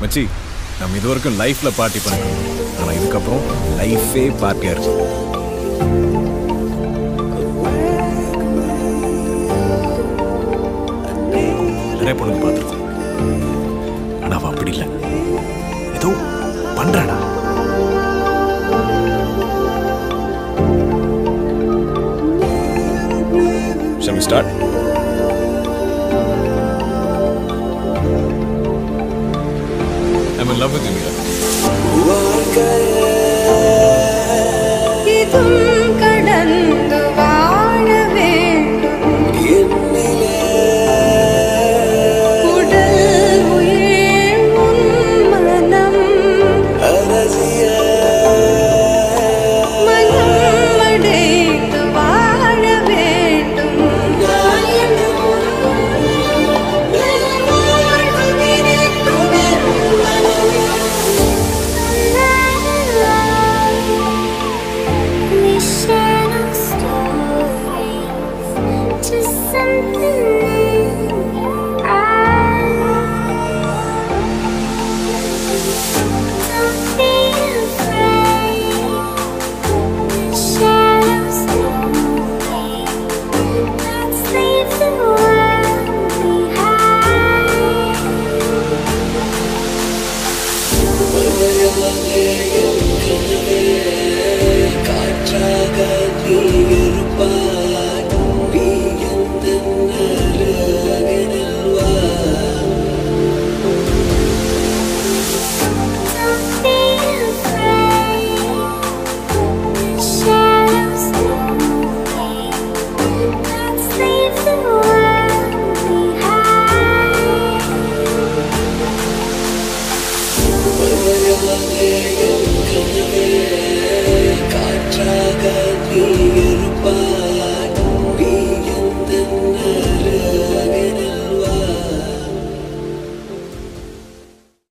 மச்சி நம்ம இது வரைக்கும் லைஃப்ல பார்ட்டி பண்ணோம் ஆனா இதுக்கப்புறம் லைஃபே பார்ட்டியா இருக்கும் நிறைய பொண்ணுக்கு பார்த்துருக்கோம் ஆனா அவ அப்படி இல்லை. ஏதோ பண்றாடா. Shall we start? I'm in love with you, Mira. காற்றாக நீ